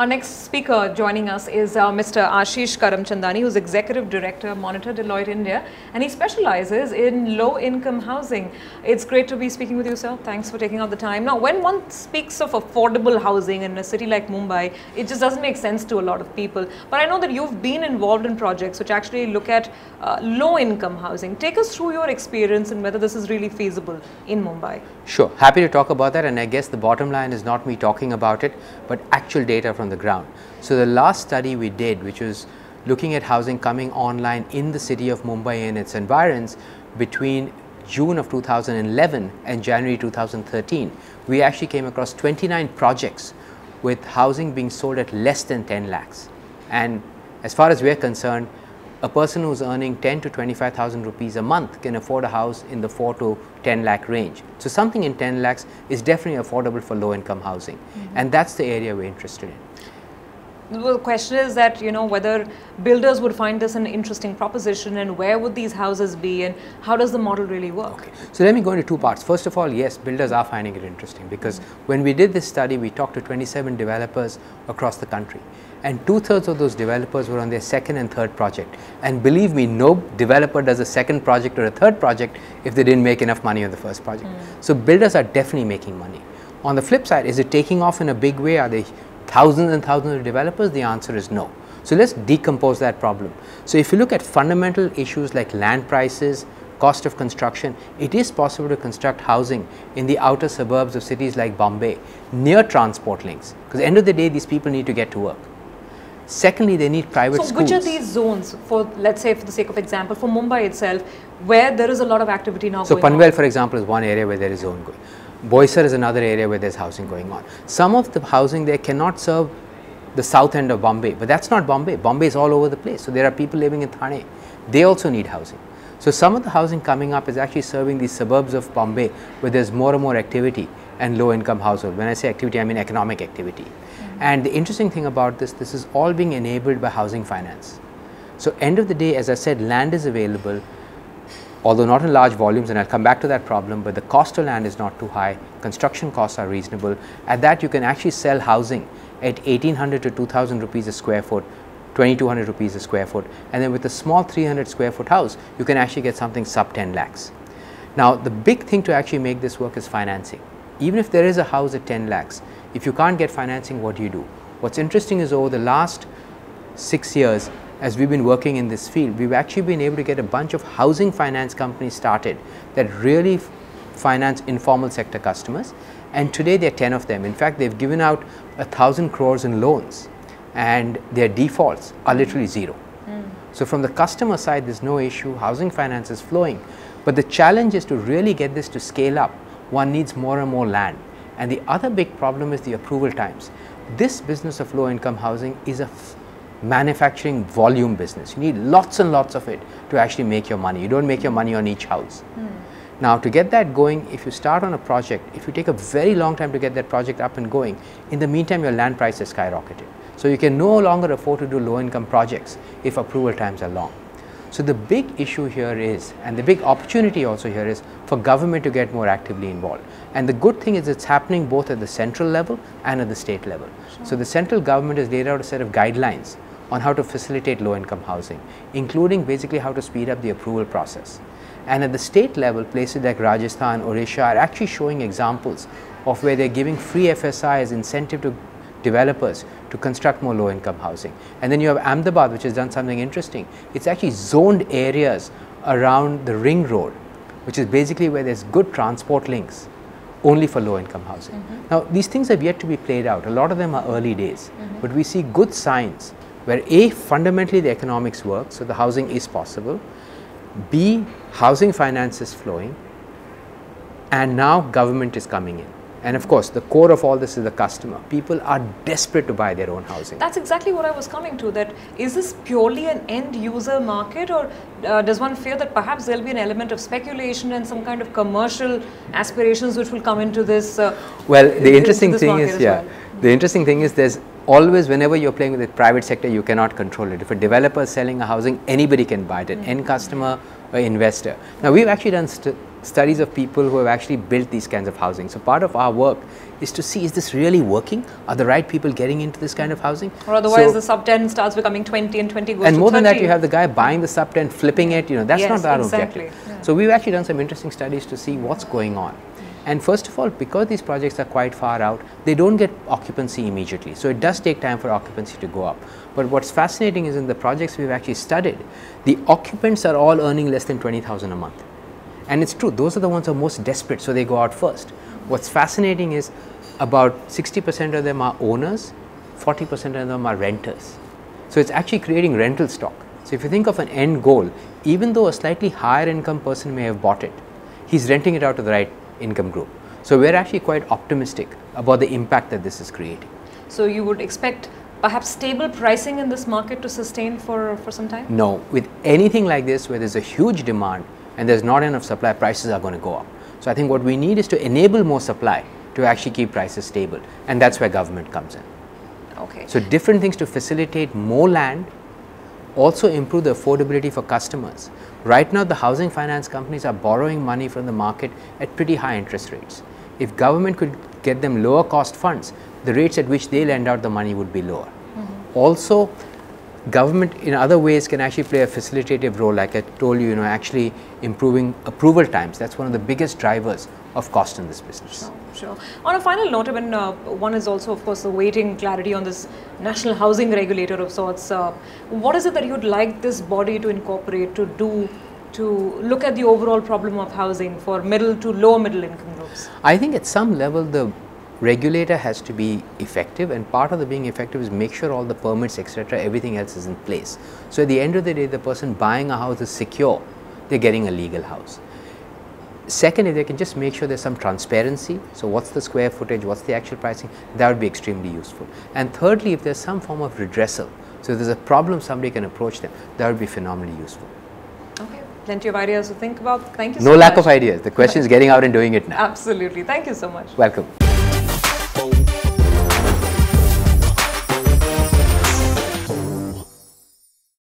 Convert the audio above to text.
Our next speaker joining us is uh, Mr. Ashish Karamchandani, who's Executive Director, Monitor Deloitte India, and he specializes in low income housing. It's great to be speaking with you, sir. Thanks for taking out the time. Now, when one speaks of affordable housing in a city like Mumbai, it just doesn't make sense to a lot of people. But I know that you've been involved in projects which actually look at uh, low income housing. Take us through your experience and whether this is really feasible in Mumbai. Sure, happy to talk about that and I guess the bottom line is not me talking about it but actual data from the ground. So the last study we did which was looking at housing coming online in the city of Mumbai and its environs between June of 2011 and January 2013, we actually came across 29 projects with housing being sold at less than 10 lakhs. And as far as we're concerned, a person who's earning 10 to 25,000 rupees a month can afford a house in the 4 to 10 lakh range. So something in 10 lakhs is definitely affordable for low income housing. Mm -hmm. And that's the area we're interested in. The question is that, you know, whether builders would find this an interesting proposition and where would these houses be and how does the model really work? Okay. So let me go into two parts. First of all, yes, builders are finding it interesting because mm -hmm. when we did this study, we talked to 27 developers across the country and two thirds of those developers were on their second and third project. And believe me, no developer does a second project or a third project if they didn't make enough money on the first project. Mm. So builders are definitely making money. On the flip side, is it taking off in a big way? Are they thousands and thousands of developers? The answer is no. So let's decompose that problem. So if you look at fundamental issues like land prices, cost of construction, it is possible to construct housing in the outer suburbs of cities like Bombay near transport links because end of the day these people need to get to work. Secondly, they need private so schools. which are these zones for, let's say for the sake of example, for Mumbai itself, where there is a lot of activity now So Panvel, for example, is one area where there is zone going. Boisar is another area where there's housing going on. Some of the housing there cannot serve the south end of Bombay, but that's not Bombay. Bombay is all over the place. So there are people living in Thane. They also need housing. So some of the housing coming up is actually serving these suburbs of Bombay where there's more and more activity and low income household. When I say activity, I mean economic activity. Mm -hmm. And the interesting thing about this, this is all being enabled by housing finance. So end of the day, as I said, land is available, although not in large volumes and I'll come back to that problem, but the cost of land is not too high, construction costs are reasonable. At that you can actually sell housing at 1800 to 2000 rupees a square foot, 2200 rupees a square foot and then with a small 300 square foot house you can actually get something sub 10 lakhs. Now the big thing to actually make this work is financing. Even if there is a house at 10 lakhs, if you can't get financing what do you do? What's interesting is over the last 6 years as we've been working in this field, we've actually been able to get a bunch of housing finance companies started that really finance informal sector customers and today there are 10 of them. In fact, they've given out a thousand crores in loans and their defaults are literally zero. Mm. So from the customer side, there's no issue, housing finance is flowing. But the challenge is to really get this to scale up, one needs more and more land. And the other big problem is the approval times. This business of low income housing is a manufacturing volume business. You need lots and lots of it to actually make your money. You don't make your money on each house. Mm. Now to get that going, if you start on a project, if you take a very long time to get that project up and going, in the meantime your land price is skyrocketed. So you can no longer afford to do low income projects if approval times are long. So the big issue here is, and the big opportunity also here is for government to get more actively involved. And the good thing is it's happening both at the central level and at the state level. Sure. So the central government has laid out a set of guidelines on how to facilitate low income housing, including basically how to speed up the approval process. And at the state level, places like Rajasthan, Odisha are actually showing examples of where they're giving free FSI as incentive to developers to construct more low income housing. And then you have Ahmedabad which has done something interesting. It's actually zoned areas around the ring road which is basically where there's good transport links only for low income housing. Mm -hmm. Now these things have yet to be played out. A lot of them are early days, mm -hmm. but we see good signs where A fundamentally the economics work, so the housing is possible. B housing finance is flowing and now government is coming in. And of course, the core of all this is the customer. People are desperate to buy their own housing. That's exactly what I was coming to. That is this purely an end user market, or uh, does one fear that perhaps there'll be an element of speculation and some kind of commercial aspirations which will come into this? Uh, well, the interesting thing is, yeah, well. The interesting thing is there's always whenever you're playing with the private sector you cannot control it. If a developer is selling a housing anybody can buy it an end customer or investor. Now we've actually done st studies of people who have actually built these kinds of housing. So part of our work is to see is this really working? Are the right people getting into this kind of housing? Or otherwise So- the sub 10 starts becoming 20 and 20 goes and more than that you have the guy buying the sub 10 flipping it you know that's Yes, not our exactly, objective. Yeah. so we've actually done some interesting studies to see what's going on and first of all because these projects are quite far out they don't get occupancy immediately so it does take time for occupancy to go up but what's fascinating is in the projects we've actually studied the occupants are all earning less than 20000 a month and it's true, those are the ones who are most desperate, so they go out first. What's fascinating is about 60% of them are owners, 40% of them are renters. So it's actually creating rental stock. So if you think of an end goal, even though a slightly higher income person may have bought it, he's renting it out to the right income group. So we're actually quite optimistic about the impact that this is creating. So you would expect perhaps stable pricing in this market to sustain for, for some time? No, with anything like this where there's a huge demand and there's not enough supply, prices are going to go up. So I think what we need is to enable more supply to actually keep prices stable, and that's where government comes in. Okay. So different things to facilitate more land, also improve the affordability for customers. Right now, the housing finance companies are borrowing money from the market at pretty high interest rates. If government could get them lower cost funds, the rates at which they lend out the money would be lower. Mm-hmm. Also, government in other ways can actually play a facilitative role like I told you, you know, actually improving approval times. That's one of the biggest drivers of cost in this business. Sure. On a final note, when uh, one is also, of course, awaiting clarity on this national housing regulator of sorts, uh, what is it that you'd like this body to incorporate to do to look at the overall problem of housing for middle to lower middle income groups? I think at some level the regulator has to be effective and part of the being effective is make sure all the permits etc everything else is in place. So at the end of the day the person buying a house is secure they are getting a legal house. Second if they can just make sure there's some transparency so what's the square footage what's the actual pricing that would be extremely useful. And thirdly if there's some form of redressal so if there's a problem somebody can approach them that would be phenomenally useful. Okay, plenty of ideas to think about. Thank you No so lack of ideas the question is getting out and doing it now. Absolutely. Thank you so much. Welcome.